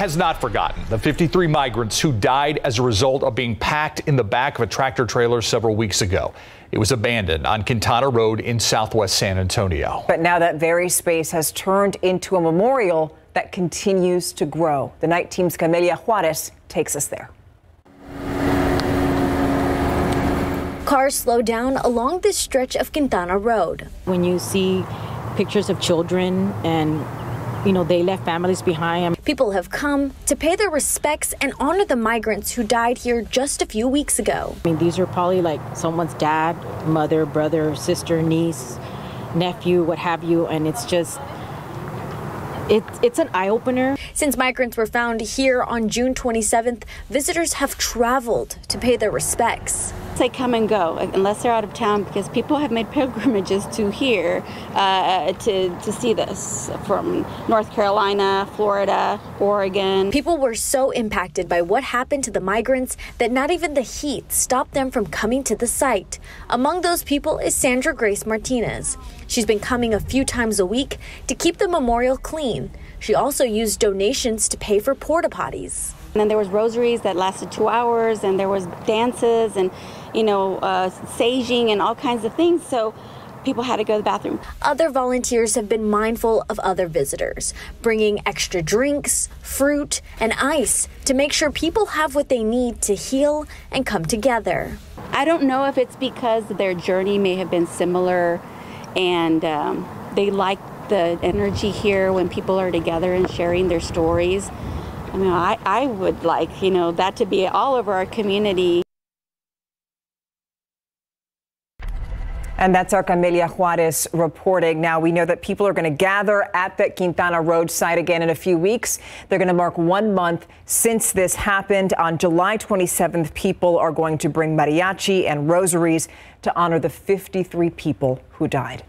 has not forgotten the 53 migrants who died as a result of being packed in the back of a tractor trailer several weeks ago. It was abandoned on Quintana Road in southwest San Antonio. But now that very space has turned into a memorial that continues to grow. The night team's Camelia Juarez takes us there. Cars slow down along this stretch of Quintana Road. When you see pictures of children and you know, they left families behind. People have come to pay their respects and honor the migrants who died here just a few weeks ago. I mean, these are probably like someone's dad, mother, brother, sister, niece, nephew, what have you, and it's just it, it's an eye opener. Since migrants were found here on June 27th, visitors have traveled to pay their respects. They come and go unless they're out of town because people have made pilgrimages to here uh, to, to see this from North Carolina, Florida, Oregon. People were so impacted by what happened to the migrants that not even the heat stopped them from coming to the site. Among those people is Sandra Grace Martinez. She's been coming a few times a week to keep the memorial clean. She also used donations to pay for porta potties. And then there was rosaries that lasted two hours, and there was dances and, you know, uh, saging and all kinds of things. So people had to go to the bathroom. Other volunteers have been mindful of other visitors, bringing extra drinks, fruit, and ice to make sure people have what they need to heal and come together. I don't know if it's because their journey may have been similar and um, they like the energy here when people are together and sharing their stories. I mean, I, I would like, you know, that to be all over our community. And that's our Camelia Juarez reporting. Now, we know that people are going to gather at the Quintana Road site again in a few weeks. They're going to mark one month since this happened. On July 27th, people are going to bring mariachi and rosaries to honor the 53 people who died.